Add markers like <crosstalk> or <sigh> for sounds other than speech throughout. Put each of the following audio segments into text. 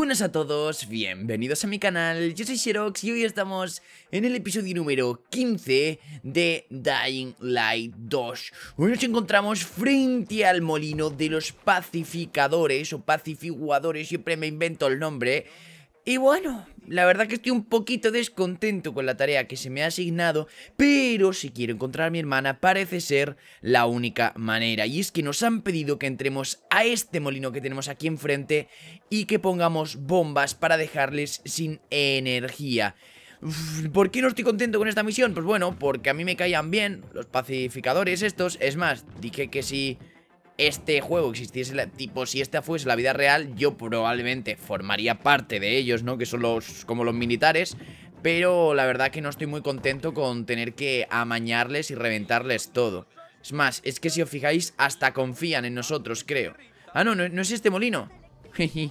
buenas a todos, bienvenidos a mi canal, yo soy Xerox y hoy estamos en el episodio número 15 de Dying Light 2 Hoy nos encontramos frente al molino de los pacificadores o pacificadores, siempre me invento el nombre y bueno, la verdad que estoy un poquito descontento con la tarea que se me ha asignado, pero si quiero encontrar a mi hermana parece ser la única manera. Y es que nos han pedido que entremos a este molino que tenemos aquí enfrente y que pongamos bombas para dejarles sin energía. ¿Por qué no estoy contento con esta misión? Pues bueno, porque a mí me caían bien los pacificadores estos. Es más, dije que si este juego existiese, tipo, si esta fuese la vida real, yo probablemente formaría parte de ellos, ¿no? Que son los, como los militares, pero la verdad que no estoy muy contento con tener que amañarles y reventarles todo. Es más, es que si os fijáis, hasta confían en nosotros, creo. Ah, no, no, es este molino. <laughs>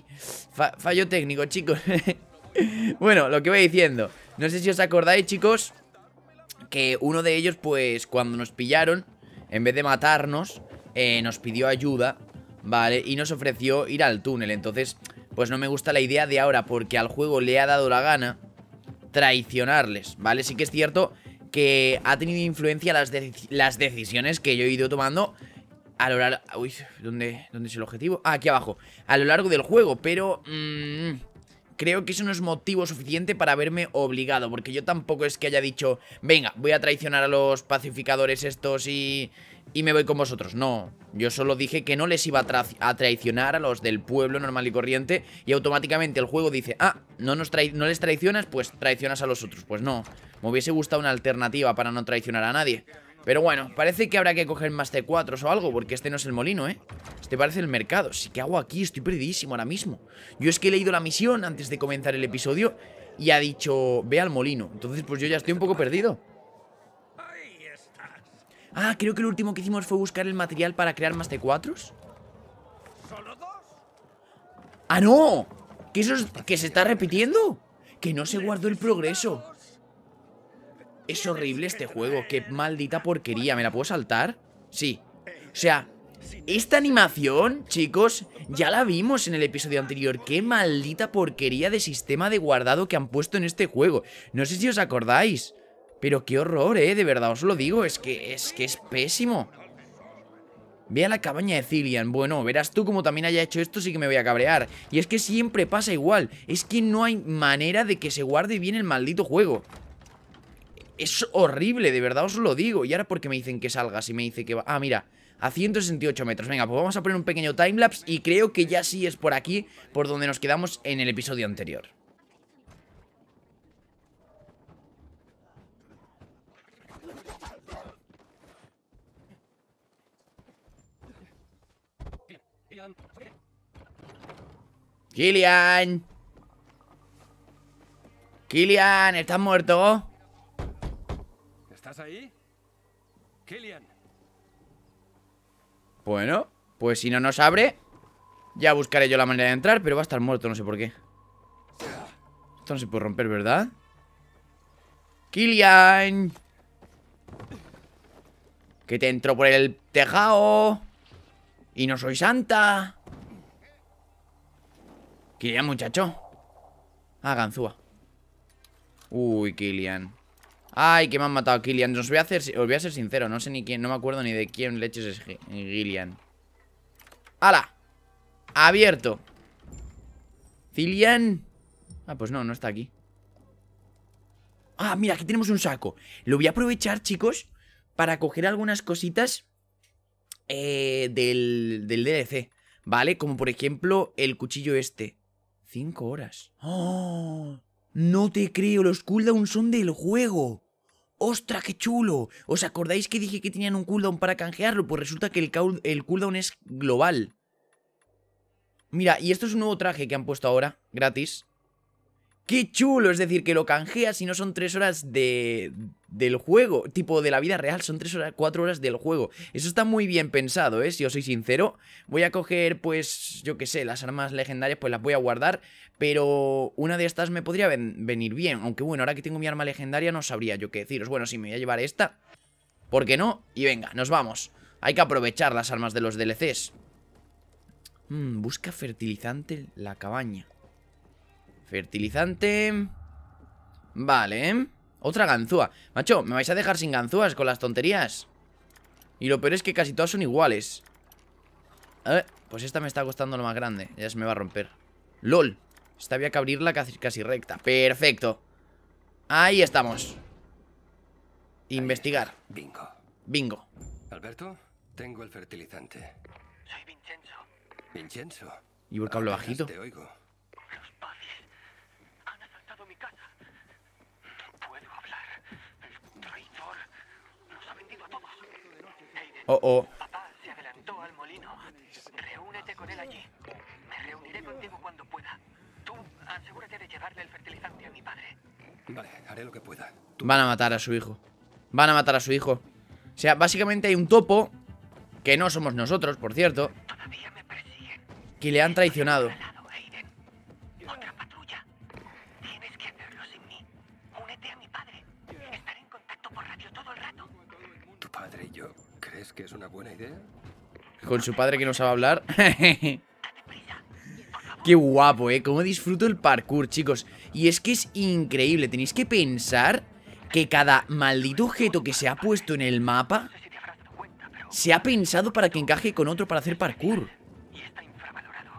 fallo técnico, chicos. <laughs> bueno, lo que voy diciendo. No sé si os acordáis, chicos, que uno de ellos, pues, cuando nos pillaron, en vez de matarnos, eh, nos pidió ayuda, ¿vale? Y nos ofreció ir al túnel, entonces, pues no me gusta la idea de ahora, porque al juego le ha dado la gana traicionarles, ¿vale? Sí que es cierto que ha tenido influencia las, las decisiones que yo he ido tomando a lo largo... Uy, ¿dónde, ¿dónde es el objetivo? Ah, aquí abajo. A lo largo del juego, pero... Mmm, creo que eso no es motivo suficiente para haberme obligado, porque yo tampoco es que haya dicho, venga, voy a traicionar a los pacificadores estos y, y me voy con vosotros. No, yo solo dije que no les iba a, traicionar a los del pueblo normal y corriente y automáticamente el juego dice, ah, no, nos no les traicionas, pues traicionas a los otros. Pues no, me hubiese gustado una alternativa para no traicionar a nadie. Pero bueno, parece que habrá que coger más T4 o algo, porque este no es el molino, ¿eh? Este parece el mercado. Sí, ¿qué hago aquí? Estoy perdidísimo ahora mismo. Yo es que he leído la misión antes de comenzar el episodio y ha dicho, ve al molino. Entonces, pues yo ya estoy un poco perdido. Ah, creo que lo último que hicimos fue buscar el material para crear más T4s. ¡Ah, no! ¿Que, eso ¿Que se está repitiendo? Que no se guardó el progreso. Es horrible este juego. Qué maldita porquería. ¿Me la puedo saltar? Sí. O sea, esta animación, chicos, ya la vimos en el episodio anterior. Qué maldita porquería de sistema de guardado que han puesto en este juego. No sé si os acordáis. Pero qué horror, eh, de verdad os lo digo, es que es, que es pésimo. Ve a la cabaña de Cillian. Bueno, verás tú como también haya hecho esto, sí que me voy a cabrear. Y es que siempre pasa igual. Es que no hay manera de que se guarde bien el maldito juego. Es horrible, de verdad os lo digo. Y ahora porque me dicen que salga, si me dice que va... Ah, mira, a 168 metros. Venga, pues vamos a poner un pequeño timelapse y creo que ya sí es por aquí, por donde nos quedamos en el episodio anterior. Kilian. Kilian, ¿estás muerto? ¿Estás ahí? Kilian. Bueno, pues si no nos abre, ya buscaré yo la manera de entrar, pero va a estar muerto, no sé por qué. Esto no se puede romper, ¿verdad? Kilian. Que te entró por el tejado. Y no soy santa. Kilian, muchacho. Ah, Ganzúa. Uy, Kilian. Ay, que me han matado Kilian. Os voy a, os voy a ser sincero, no sé ni quién, no me acuerdo ni de quién leches es Kilian. ¡Hala! Abierto. Kilian. Ah, pues no, no está aquí. Ah, mira, aquí tenemos un saco. Lo voy a aprovechar, chicos, para coger algunas cositas eh, del, del DLC. ¿Vale? Como por ejemplo el cuchillo este. Cinco horas. ¡Oh! No te creo, los cooldowns son del juego. ¡Ostras, qué chulo! ¿Os acordáis que dije que tenían un cooldown para canjearlo? Pues resulta que el, el cooldown es global. Mira, y esto es un nuevo traje que han puesto ahora, gratis. ¡Qué chulo! Es decir, que lo canjeas y no son tres horas de, del juego, tipo de la vida real, son tres horas, cuatro horas del juego. Eso está muy bien pensado, ¿eh? Si os soy sincero. Voy a coger, pues, yo qué sé, las armas legendarias, pues las voy a guardar. Pero una de estas me podría venir bien. Aunque bueno, ahora que tengo mi arma legendaria no sabría yo qué deciros. Bueno, sí, me voy a llevar esta. ¿Por qué no? Y venga, nos vamos. Hay que aprovechar las armas de los DLCs. Hmm, busca fertilizante la cabaña. Fertilizante Vale, ¿eh? Otra ganzúa Macho, ¿me vais a dejar sin ganzúas con las tonterías? Y lo peor es que casi todas son iguales eh, Pues esta me está costando lo más grande Ya se me va a romper LOL Esta había que abrirla casi, casi recta Perfecto Ahí estamos Investigar Bingo. Bingo Alberto, tengo el fertilizante. Soy Vincenzo. Vincenzo. Y cable apenas bajito Te oigo. Los padres han asaltado mi casa. No puedo hablar. El traidor nos ha vendido a todos. Aiden, Oh, oh papá se adelantó al molino. Reúnete con él allí. Me reuniré contigo cuando pueda. Tú asegúrate de llevarle el fertilizante a mi padre. Vale, haré lo que pueda. Van a matar a su hijo Van a matar a su hijo O sea, básicamente hay un topo Que no somos nosotros, por cierto Todavía me persiguen. Que le han traicionado Con su padre que no sabe hablar. <laughs> Qué guapo, eh. Cómo disfruto el parkour, chicos. Y es que es increíble. Tenéis que pensar que cada maldito objeto que se ha puesto en el mapa Se ha pensado para que encaje con otro para hacer parkour. Y está infravalorado.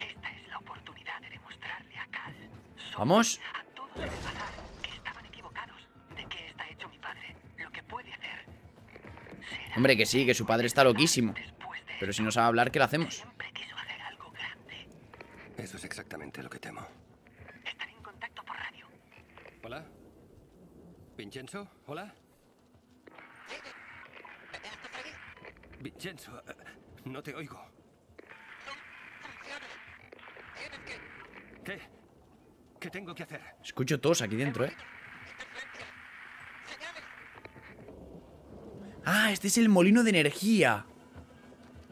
Esta es la oportunidad de demostrarle a Cal, Sophie, Vamos. a todos el bazar, que estaban equivocados de qué está hecho mi padre, lo que puede hacer. Será Hombre, que sí, que su padre está loquísimo Pero si no sabe hablar, ¿qué le hacemos? Eso es exactamente lo que temo. Estaré en contacto por radio. ¿Hola? ¿Vincenzo? ¿Hola? Vincenzo, eh, no te oigo. ¿Qué? ¿Qué tengo que hacer? Escucho tos aquí dentro, eh Ah, este es el molino de energía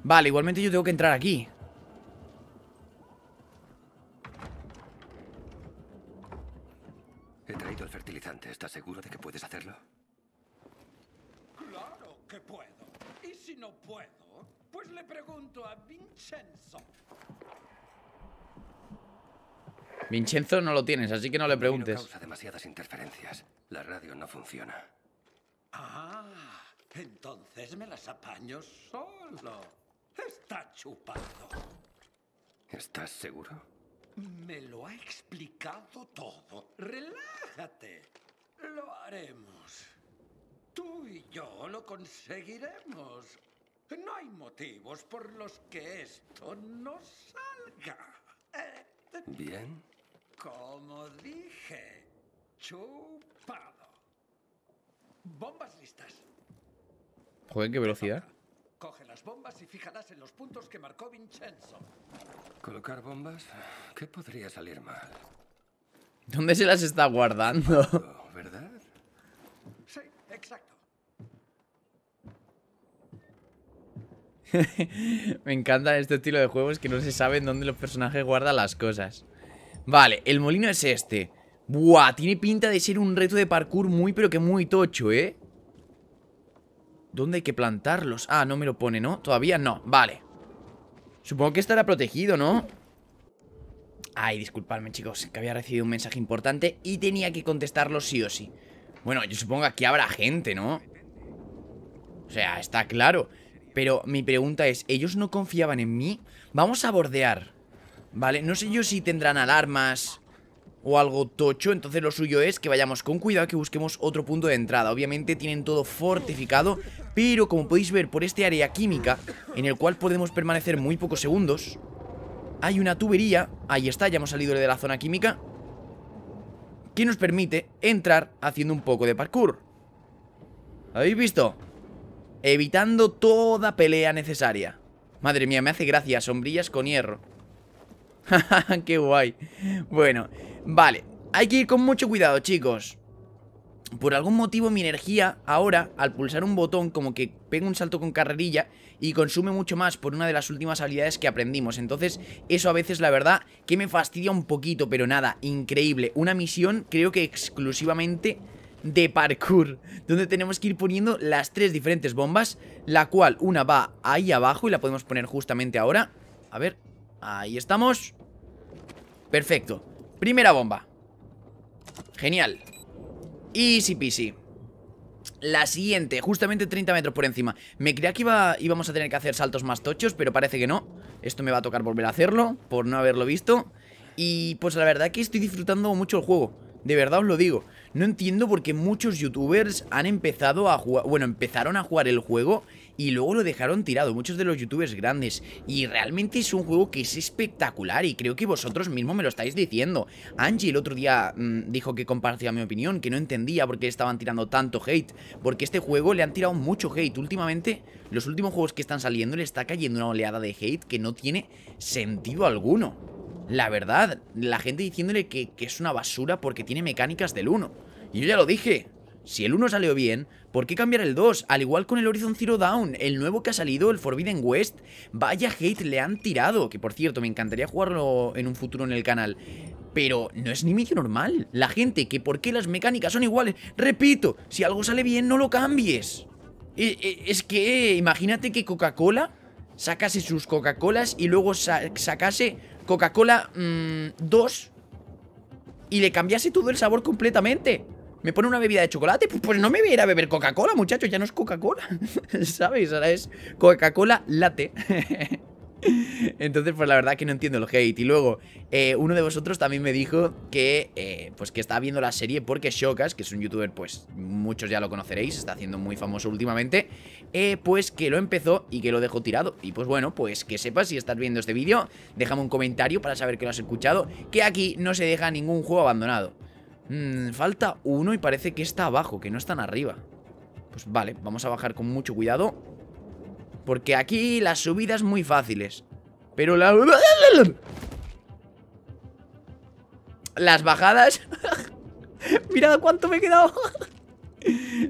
Vale, igualmente yo tengo que entrar aquí He traído el fertilizante. ¿Estás seguro de que puedes hacerlo? Claro que puedo. Y si no puedo, pues le pregunto a Vincenzo. Vincenzo no lo tienes, así que no le No preguntes causa demasiadas interferencias. La radio no funciona. Ah, entonces me las apaño solo. Está chupado. ¿Estás seguro? Me lo ha explicado todo. Relájate. Lo haremos. Tú y yo lo conseguiremos. No hay motivos por los que esto no salga. Eh, Bien. Como dije, chupado. Bombas listas. Joder, qué velocidad Coge las bombas y fíjalas en los puntos que marcó Vincenzo. ¿Colocar bombas? ¿Qué podría salir mal? ¿Dónde se las está guardando? Oh, ¿Verdad? Sí, exacto. <laughs> Me encanta este estilo de juegos que no se saben dónde los personajes guardan las cosas. Vale, el molino es este. Buah, tiene pinta de ser un reto de parkour muy pero que muy tocho, ¿eh? ¿Dónde hay que plantarlos? Ah, no me lo pone, ¿no? Todavía no, vale Supongo que estará protegido, ¿no? Ay, disculpadme, chicos Que había recibido un mensaje importante Y tenía que contestarlo sí o sí Bueno, yo supongo que aquí habrá gente, ¿no? O sea, está claro Pero mi pregunta es ¿Ellos no confiaban en mí? Vamos a bordear Vale, no sé yo si tendrán alarmas o algo tocho, entonces lo suyo es que vayamos con cuidado que busquemos otro punto de entrada. Obviamente tienen todo fortificado, pero como podéis ver por este área química, en el cual podemos permanecer muy pocos segundos, hay una tubería, ahí está, ya hemos salido de la zona química, que nos permite entrar haciendo un poco de parkour. ¿Habéis visto? Evitando toda pelea necesaria. Madre mía, me hace gracia, sombrillas con hierro. <laughs> ¡Qué guay! Bueno, vale. Hay que ir con mucho cuidado, chicos. Por algún motivo mi energía ahora, al pulsar un botón, como que pega un salto con carrerilla Y consume mucho más por una de las últimas habilidades que aprendimos. Entonces, eso a veces la verdad que me fastidia un poquito Pero nada, increíble. Una misión creo que exclusivamente de parkour <laughs> Donde tenemos que ir poniendo las tres diferentes bombas La cual una va ahí abajo y la podemos poner justamente ahora. A ver, ahí estamos. Perfecto. Primera bomba. Genial. Easy peasy. La siguiente, justamente 30 metros por encima. Me creía que iba, íbamos a tener que hacer saltos más tochos Pero parece que no. Esto me va a tocar volver a hacerlo Por no haberlo visto. Y pues la verdad que estoy disfrutando mucho el juego. De verdad os lo digo. No entiendo por qué muchos youtubers han empezado a jugar Bueno, empezaron a jugar el juego y luego lo dejaron tirado, muchos de los youtubers grandes. Y realmente es un juego que es espectacular y creo que vosotros mismos me lo estáis diciendo. Angie el otro día mmm, dijo que compartía mi opinión, que no entendía por qué estaban tirando tanto hate. Porque este juego le han tirado mucho hate. Últimamente, los últimos juegos que están saliendo le está cayendo una oleada de hate que no tiene sentido alguno. La verdad, la gente diciéndole que, que es una basura porque tiene mecánicas del 1. Y yo ya lo dije, si el 1 salió bien, ¿por qué cambiar el 2? Al igual con el Horizon Zero Dawn, el nuevo que ha salido, el Forbidden West, vaya hate le han tirado, que por cierto, me encantaría jugarlo en un futuro en el canal. Pero no es ni medio normal. La gente que por qué las mecánicas son iguales. Repito, si algo sale bien, no lo cambies. E, e, es que imagínate que Coca-Cola sacase sus Coca-Colas y luego sacase Coca-Cola 2 mm, y le cambiase todo el sabor completamente. ¿Me pone una bebida de chocolate? Pues, pues no me voy a ir a beber Coca-Cola, muchachos Ya no es Coca-Cola <laughs> ¿Sabes? Ahora es Coca-Cola latte <laughs> Entonces, pues la verdad que no entiendo el hate Y luego, eh, uno de vosotros también me dijo que, eh, pues que estaba viendo la serie porque Shokas, que es un youtuber, pues muchos ya lo conoceréis, está haciendo muy famoso últimamente eh, Pues que lo empezó y que lo dejó tirado Y pues bueno, pues que sepas si estás viendo este vídeo Déjame un comentario para saber que lo has escuchado Que aquí no se deja ningún juego abandonado Mmm, falta uno y parece que está abajo, que no están arriba. Pues vale, vamos a bajar con mucho cuidado. Porque aquí las subidas muy fáciles. Pero la... Las bajadas... <laughs> Mirad cuánto me he quedado.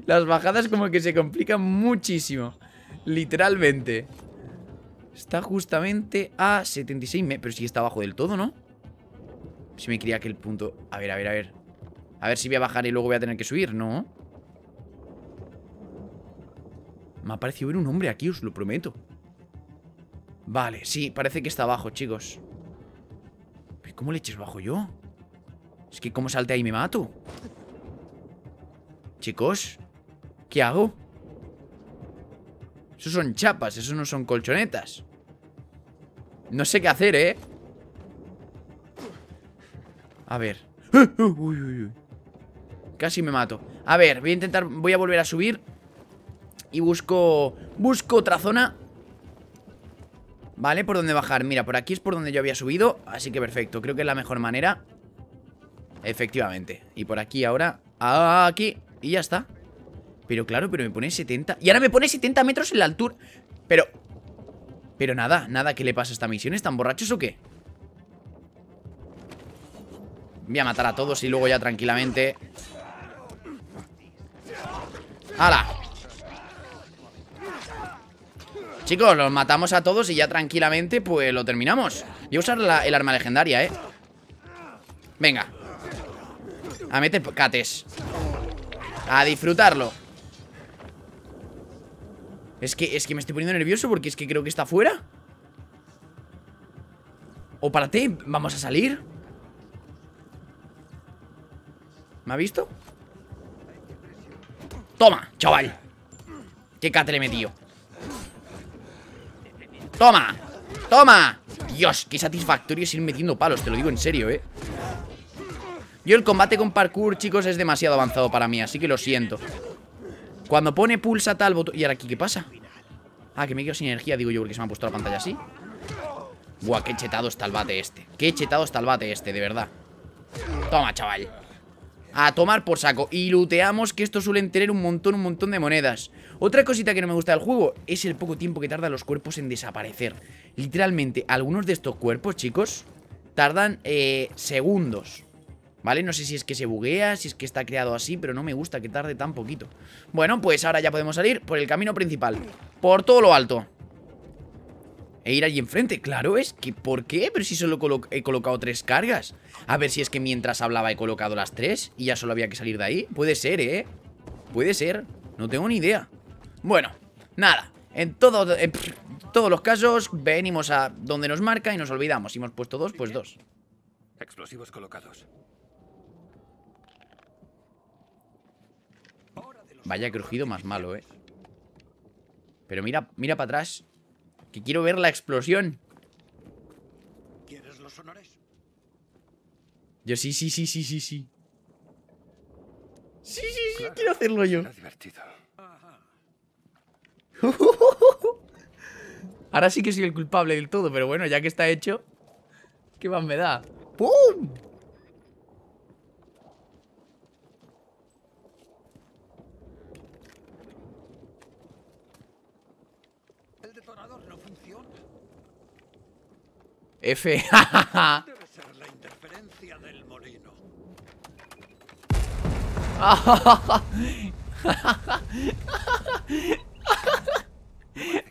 Las bajadas como que se complican muchísimo. Literalmente. Está justamente a 76 metros. Pero si está abajo del todo, ¿no? Si me creía que el punto... A ver, a ver, a ver. A ver si voy a bajar y luego voy a tener que subir, ¿no? Me ha parecido ver un hombre aquí, os lo prometo Vale, sí, parece que está abajo, chicos ¿Cómo le eches bajo yo? Es que como salte ahí me mato Chicos ¿Qué hago? Esos son chapas, esos no son colchonetas No sé qué hacer, ¿eh? A ver <laughs> Uy, uy, uy Casi me mato. A ver, voy a intentar, voy a volver a subir. Y busco Busco otra zona. Vale, ¿por dónde bajar? Mira, por aquí es por donde yo había subido. Así que perfecto, creo que es la mejor manera. Efectivamente. Y por aquí ahora, aquí. Y ya está. Pero claro, pero me pone 70 Y ahora me pone 70 metros en la altura. Pero, pero nada, nada ¿Qué le pasa a esta misión? ¿Están borrachos o qué? Voy a matar a todos y luego ya tranquilamente ¡Hala! Chicos, los matamos a todos y ya tranquilamente Pues lo terminamos. Voy a usar el arma legendaria, eh Venga. A meter cates. A disfrutarlo. Es que, es que me estoy poniendo nervioso porque es que creo que está fuera. O párate, vamos a salir. ¿Me ha visto? Toma, chaval. Qué cate le metido Toma Toma. Dios, qué satisfactorio es ir metiendo palos Te lo digo en serio, eh. Yo el combate con parkour, chicos, es demasiado avanzado para mí Así que lo siento. Cuando pone pulsa tal botón ¿Y ahora aquí qué pasa? Ah, que me quedo sin energía, digo yo Porque se me ha puesto la pantalla así. Buah, qué chetado está el bate este. Qué chetado está el bate este, de verdad. Toma, chaval a tomar por saco. Y looteamos que estos suelen tener un montón, un montón de monedas. Otra cosita que no me gusta del juego Es el poco tiempo que tarda los cuerpos en desaparecer. Literalmente, algunos de estos cuerpos, chicos Tardan eh, segundos. ¿Vale? No sé si es que se buguea, si es que está creado así Pero no me gusta que tarde tan poquito. Bueno, pues ahora ya podemos salir por el camino principal. Por todo lo alto e ir allí enfrente, claro, es que ¿por qué? Pero si solo he colocado tres cargas A ver si es que mientras hablaba he colocado las tres Y ya solo había que salir de ahí Puede ser, ¿eh? Puede ser, no tengo ni idea Bueno, nada En, todo, en todos los casos Venimos a donde nos marca y nos olvidamos Si hemos puesto dos, pues dos Explosivos colocados. Vaya crujido más malo, eh. Pero mira, mira para atrás. Que quiero ver la explosión. ¿Quieres los honores? Yo sí, sí, sí, sí, sí, sí. Sí, sí, sí, Claro, quiero hacerlo yo. Divertido. <laughs> Ahora sí que soy el culpable del todo, pero bueno, ya que está hecho, ¿qué más me da? ¡Pum! El detonador no funciona. F. Debe ser la interferencia del molino.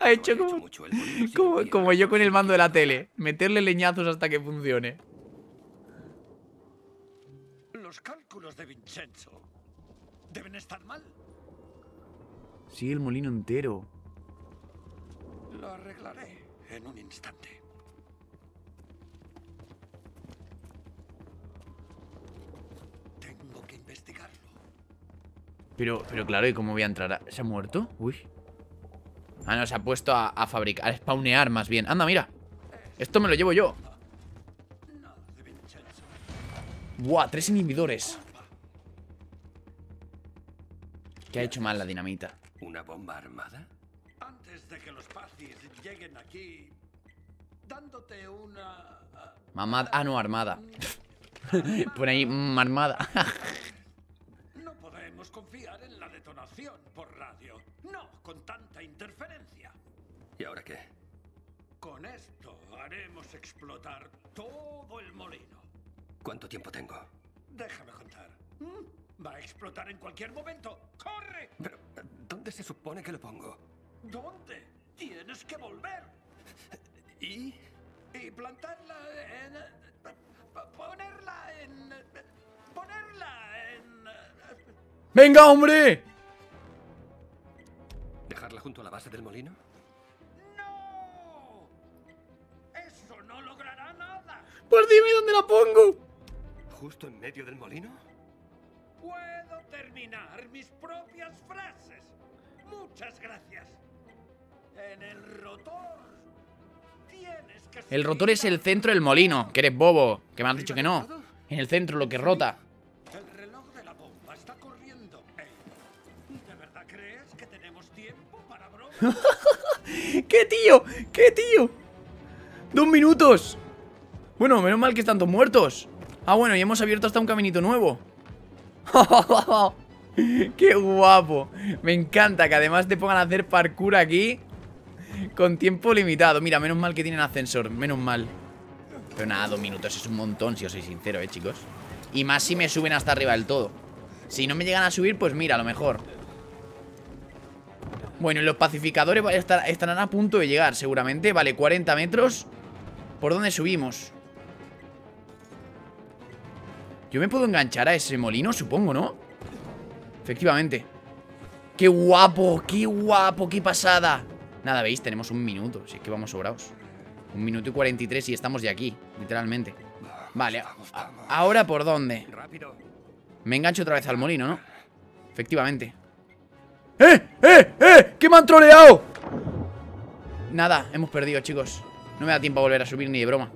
ha hecho como, como, yo con el mando de la tele. Meterle leñazos hasta que funcione. Los cálculos de Vincenzo deben estar mal. Sí, el molino entero. Lo arreglaré en un instante. Tengo que investigarlo. Pero, pero claro, ¿y cómo voy a entrar? ¿Se ha muerto? Uy. Ah, no, se ha puesto a, a fabricar, a spawnear más bien. Anda, mira. Esto me lo llevo yo. Buah, tres inhibidores. ¿Qué ha hecho mal la dinamita? ¿Una bomba armada? Antes de que los pazis lleguen aquí, dándote una... ah, Mamad. Ah, no, armada. <laughs> Pone ahí, mm, armada. <laughs> Podemos confiar en la detonación por radio. No, con tanta interferencia. ¿Y ahora qué? Con esto haremos explotar todo el molino. ¿Cuánto tiempo tengo? Déjame contar. ¿Mm? Va a explotar en cualquier momento. ¡Corre! Pero, ¿dónde se supone que lo pongo? ¿Dónde? Tienes que volver. ¿Y? Y plantarla en... eh, ¡Venga, hombre! ¿Dejarla junto a la base del molino? ¡No! Eso no logrará nada. Pues dime dónde la pongo. ¿Justo en medio del molino? Puedo terminar mis propias frases. Muchas gracias. En el rotor. Tienes que El rotor es el centro del molino. Que eres bobo. Que me has dicho que no. En el centro, lo que rota. <laughs> ¿Qué tío? ¿Qué tío? Dos minutos. Bueno, menos mal que están todos muertos. Ah, bueno, y hemos abierto hasta un caminito nuevo. <laughs> ¡Qué guapo! Me encanta que además te pongan a hacer parkour aquí con tiempo limitado. Mira, menos mal que tienen ascensor, menos mal. Pero nada, dos minutos es un montón, si os soy sincero, eh, chicos. Y más si me suben hasta arriba del todo. Si no me llegan a subir, pues mira, a lo mejor. Bueno, y los pacificadores estarán a punto de llegar, seguramente. Vale, 40 metros. ¿Por dónde subimos? Yo me puedo enganchar a ese molino, supongo, ¿no? Efectivamente. ¡Qué guapo! ¡Qué guapo! ¡Qué pasada! Nada, ¿veis? Tenemos un minuto. Si es que vamos sobrados. Un minuto y 43 y estamos de aquí, literalmente. Vale, ahora por dónde? ¡Rápido! Me engancho otra vez al molino, ¿no? Efectivamente. ¡Eh! ¡Que me han troleado! Nada, hemos perdido, chicos. No me da tiempo a volver a subir ni de broma.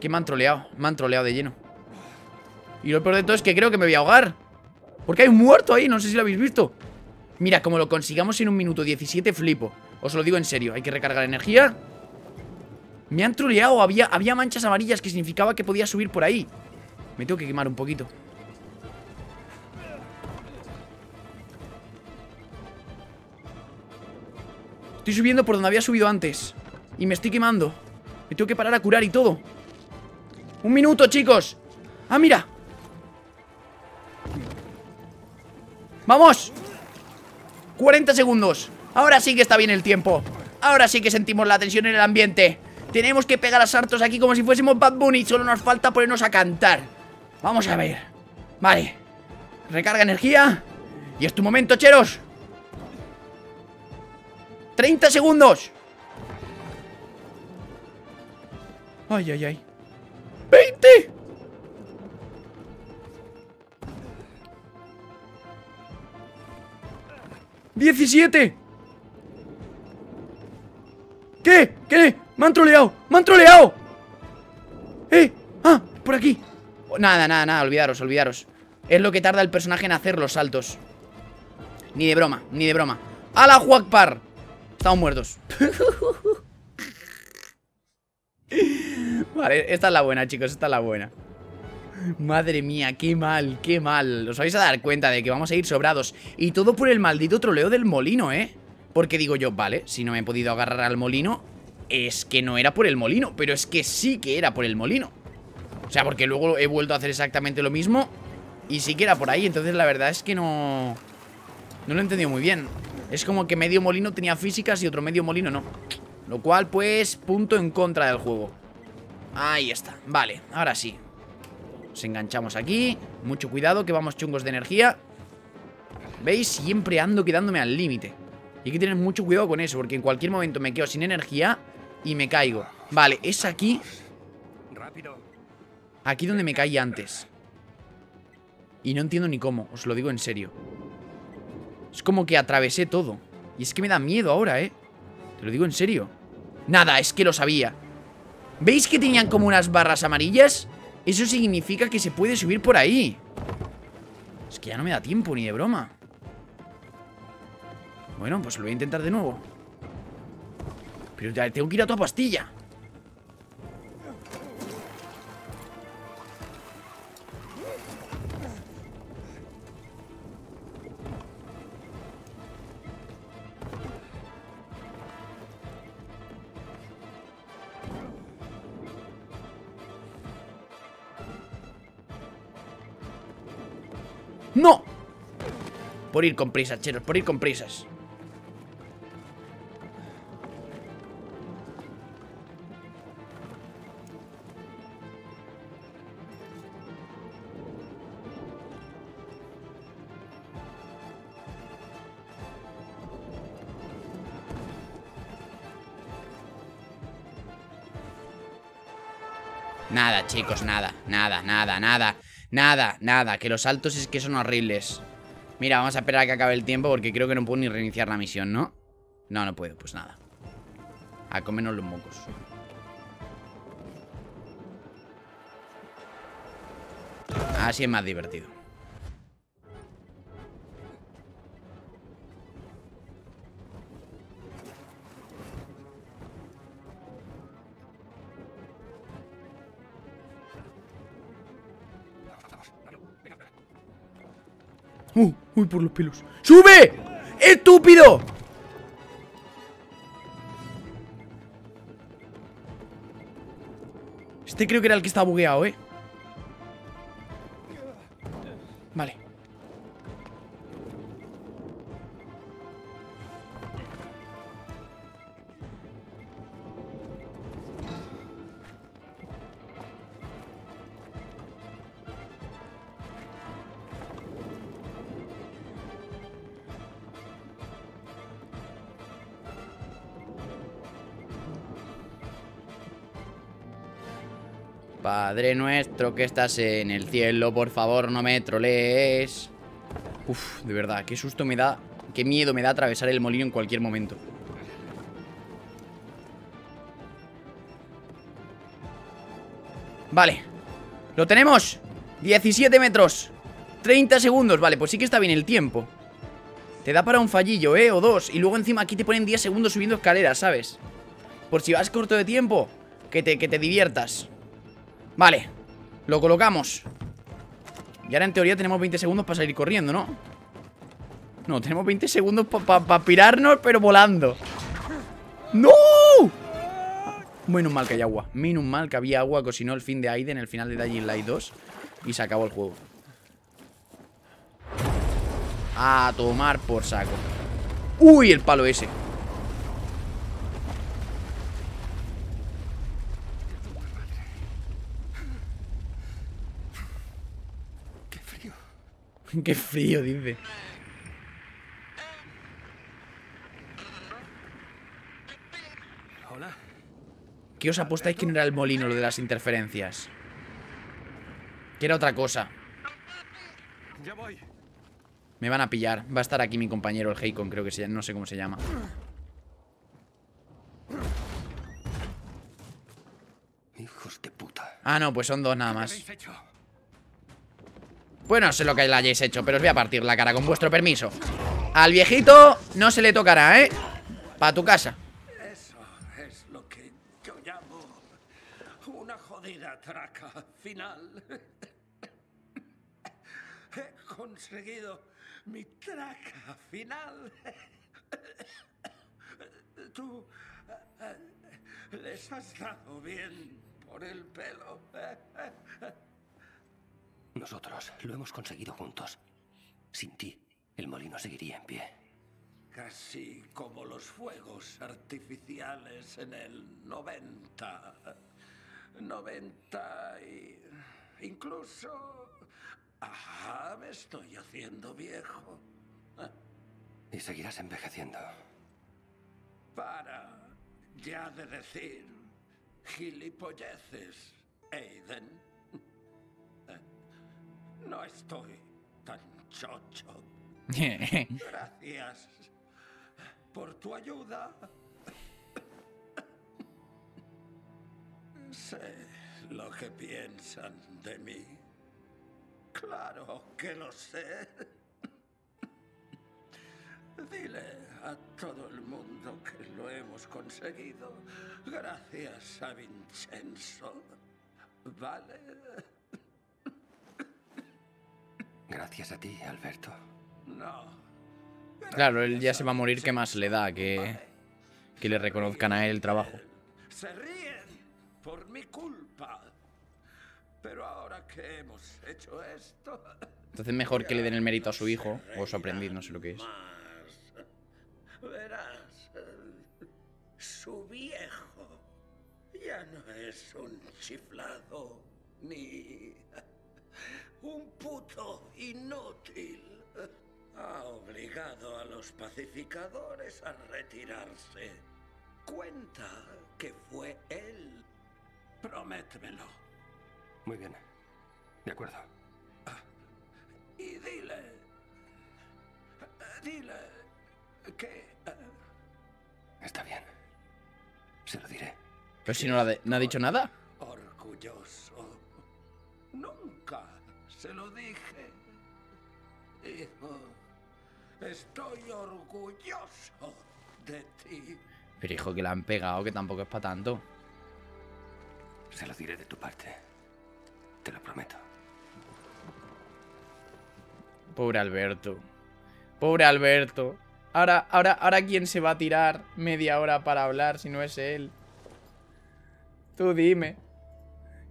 Que me han troleado. Me han troleado de lleno. Y lo peor de todo es que creo que me voy a ahogar. Porque hay un muerto ahí, no sé si lo habéis visto. Mira, como lo consigamos en un minuto 17, flipo. Os lo digo en serio, hay que recargar energía. Me han troleado, había manchas amarillas que significaba que podía subir por ahí. Me tengo que quemar un poquito. Estoy subiendo por donde había subido antes. Y me estoy quemando. Me tengo que parar a curar y todo. Un minuto, chicos. Ah, mira. ¡Vamos! 40 segundos. Ahora sí que está bien el tiempo. Ahora sí que sentimos la tensión en el ambiente. Tenemos que pegar a sartos aquí como si fuésemos Bad Bunny. Solo nos falta ponernos a cantar. Vamos a ver. Vale. Recarga energía. Y es tu momento, cheros. 30 segundos. Ay, ay, ay. 20 17 ¿Qué? ¿Qué? Me han troleado Me han troleado. Eh, ah, por aquí. Nada, nada, nada, olvidaros, olvidaros. Es lo que tarda el personaje en hacer los saltos. Ni de broma, ni de broma. ¡Ala, Huacpar! Estamos muertos. <laughs> Vale, esta es la buena, chicos, esta es la buena. Madre mía, qué mal, qué mal. Os vais a dar cuenta de que vamos a ir sobrados. Y todo por el maldito troleo del molino, ¿eh? Porque digo yo, vale, si no me he podido agarrar al molino Es que no era por el molino Pero es que sí que era por el molino. O sea, porque luego he vuelto a hacer exactamente lo mismo Y sí que era por ahí. Entonces la verdad es que no... No lo he entendido muy bien Es como que medio molino tenía físicas y otro medio molino no. Lo cual, pues, punto en contra del juego. Ahí está, vale, ahora sí. Nos enganchamos aquí. Mucho cuidado que vamos chungos de energía. ¿Veis? Siempre ando quedándome al límite. Y hay que tener mucho cuidado con eso Porque en cualquier momento me quedo sin energía Y me caigo. Vale, es aquí. Aquí donde me caí antes. Y no entiendo ni cómo Os lo digo en serio Es como que atravesé todo. Y es que me da miedo ahora, ¿eh? Te lo digo en serio. Nada, es que lo sabía. ¿Veis que tenían como unas barras amarillas? Eso significa que se puede subir por ahí. Es que ya no me da tiempo ni de broma. Bueno, pues lo voy a intentar de nuevo. Pero ya tengo que ir a toda pastilla Por ir con prisas, cheros, por ir con prisas. Nada, chicos, nada, nada, nada, nada Nada, nada, que los saltos es que son horribles Mira, vamos a esperar a que acabe el tiempo Porque creo que no puedo ni reiniciar la misión, ¿no? No, no puedo, pues nada. A comernos los mocos. Así es más divertido uy, por los pelos ¡Sube! ¡Estúpido! Este creo que era el que estaba bugueado, ¿eh? Padre nuestro que estás en el cielo, por favor no me trolees. Uf, de verdad, qué susto me da Qué miedo me da atravesar el molino en cualquier momento. Vale Lo tenemos. 17 metros 30 segundos, vale, pues sí que está bien el tiempo. Te da para un fallillo, eh, o dos. Y luego encima aquí te ponen 10 segundos subiendo escaleras, ¿sabes? Por si vas corto de tiempo Que te, que te diviertas Vale, lo colocamos Y ahora en teoría tenemos 20 segundos para salir corriendo, ¿no? No, tenemos 20 segundos para pirarnos, pero volando ¡No! Menos mal que hay agua Menos mal que había agua, cocinó el fin de Aiden El final de Dying Light 2 Y se acabó el juego A tomar por saco ¡Uy, el palo ese! <laughs> Qué frío, dice Hola. ¿Qué os apostáis que no era el molino lo de las interferencias? Que era otra cosa Ya voy. Me van a pillar. Va a estar aquí mi compañero, el Heikon, creo que se No sé cómo se llama. Hijos de puta. Ah, no, pues son dos nada ¿Qué más. Hecho? Pues no sé lo que la hayáis hecho, pero os voy a partir la cara con vuestro permiso. Al viejito no se le tocará, ¿eh? Pa' tu casa. Eso es lo que yo llamo una jodida traca final. He conseguido mi traca final. Tú eh, les has dado bien por el pelo. Nosotros lo hemos conseguido juntos. Sin ti, el molino seguiría en pie. Casi como los fuegos artificiales en el 90. 90 y... Incluso... Ah, me estoy haciendo viejo. Y seguirás envejeciendo. Para ya de decir gilipolleces, Aiden. No estoy tan chocho. <laughs> Gracias por tu ayuda. Sé lo que piensan de mí. Claro que lo sé. Dile a todo el mundo que lo hemos conseguido gracias a Vincenzo. ¿Vale? Gracias a ti, Alberto. No. Claro, él ya se va a morir, ¿qué más le da? Que, que le reconozcan a él el trabajo. Se ríen por mi culpa. Pero ahora que hemos hecho esto... Entonces mejor que le den el mérito a su hijo o a su aprendiz, no sé lo que es. Verás, eh, su viejo ya no es un chiflado ni un puto inútil. Ha obligado a los pacificadores a retirarse. Cuenta que fue él. Prométemelo. Muy bien. De acuerdo. Y dile. Dile que. eh, Está bien. Se lo diré. Pero si no, la de- no ha dicho nada. Se lo dije. Hijo, estoy orgulloso de ti. Pero hijo, que la han pegado, que tampoco es para tanto. Se lo diré de tu parte. Te lo prometo. Pobre Alberto. Pobre Alberto. Ahora, ahora, ahora quién se va a tirar media hora para hablar si no es él. Tú dime.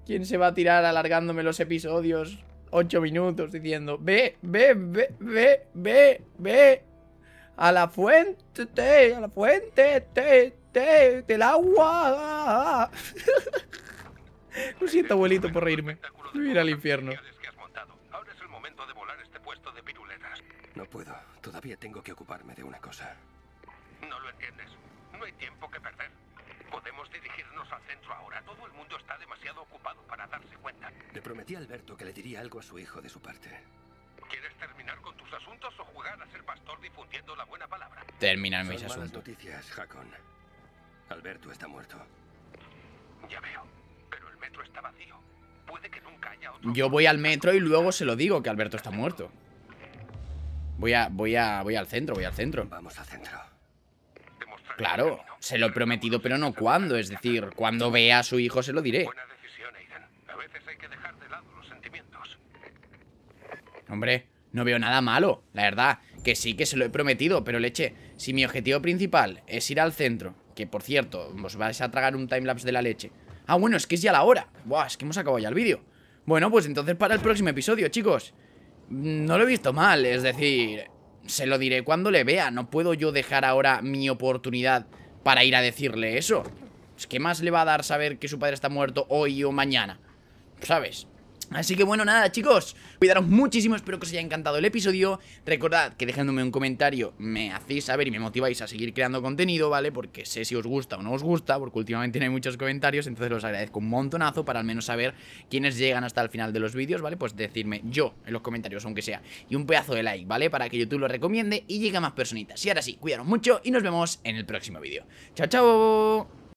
¿Quién se va a tirar alargándome los episodios ocho minutos diciendo ve, ve, ve, ve, ve, ve a la fuente, te, a la fuente, te, te, del agua. <laughs> Lo siento, abuelito, por reírme. Me voy a ir al infierno. Ahora es el momento de volar este puesto de piruletas. No puedo. Todavía tengo que ocuparme de una cosa. No lo entiendes. No hay tiempo que perder. Podemos dirigirnos al centro ahora. Todo el mundo está demasiado ocupado para darse cuenta. Le prometí a Alberto que le diría algo a su hijo de su parte. ¿Quieres terminar con tus asuntos o jugar a ser pastor difundiendo la buena palabra? Terminar mis Son malas asuntos. noticias, Hakon. Alberto está muerto. Ya veo. Pero el metro está vacío. Puede que nunca haya otro. Yo voy al metro y luego se lo digo que Alberto está muerto. Voy a, voy a, voy al centro, voy al centro. Vamos al centro. Claro, se lo he prometido, pero no cuándo. Es decir, cuando vea a su hijo se lo diré. Hombre, no veo nada malo, la verdad. Que sí que se lo he prometido, pero leche, si mi objetivo principal es ir al centro, que por cierto, os vais a tragar un timelapse de la leche. Ah, bueno, es que es ya la hora. Buah, es que hemos acabado ya el vídeo. Bueno, pues entonces para el próximo episodio, chicos. No lo he visto mal, es decir, se lo diré cuando le vea. No puedo yo dejar ahora mi oportunidad para ir a decirle eso. Es que más le va a dar saber que su padre está muerto hoy o mañana. ¿Sabes? Así que bueno, nada chicos, cuidaros muchísimo, espero que os haya encantado el episodio Recordad que dejándome un comentario me hacéis saber y me motiváis a seguir creando contenido, ¿vale? Porque sé si os gusta o no os gusta, porque últimamente no hay muchos comentarios Entonces los agradezco un montonazo para al menos saber quiénes llegan hasta el final de los vídeos, ¿vale? Pues decirme yo en los comentarios, aunque sea Y un pedazo de like, ¿vale? Para que YouTube lo recomiende y llegue a más personitas Y ahora sí, cuidaros mucho y nos vemos en el próximo vídeo Chao, chao